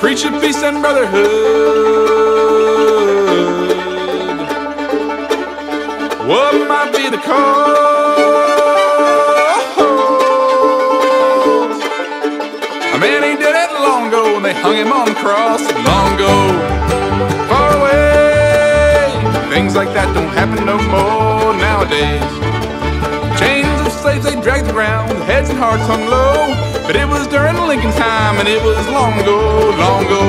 preach of peace and brotherhood. What might be the cause? A man he did it long ago, and they hung him on the cross long ago. Far away, things like that don't happen no more nowadays. Ground, heads and hearts hung low. But it was during Lincoln's time, and it was long ago, long ago.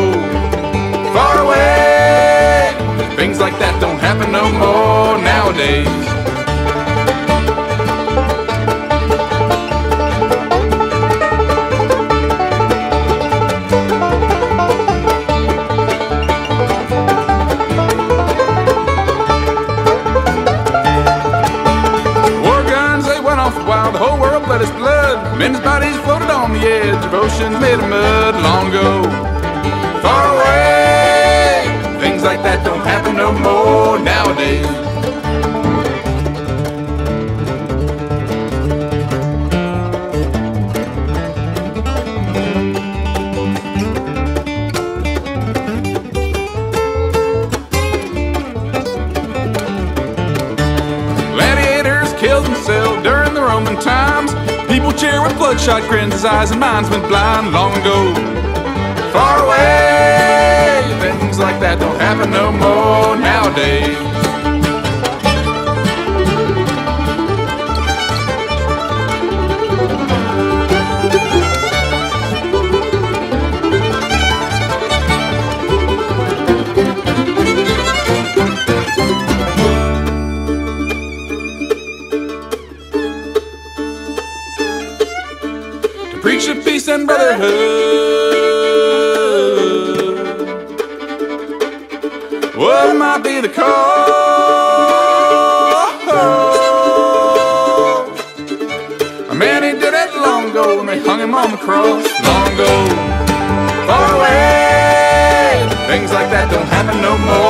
Far away, things like that don't happen no more nowadays. Men's bodies floated on the edge of oceans made of mud long ago. Far away, things like that don't happen no more nowadays. Gladiators killed themselves during the Roman times. Cheer with bloodshot grins his eyes and minds went blind long ago. Far away, things like that don't happen no more nowadays. Preach of peace and brotherhood. What might be the cause? A man he did it long ago, and they hung him on the cross long ago. Far away, things like that don't happen no more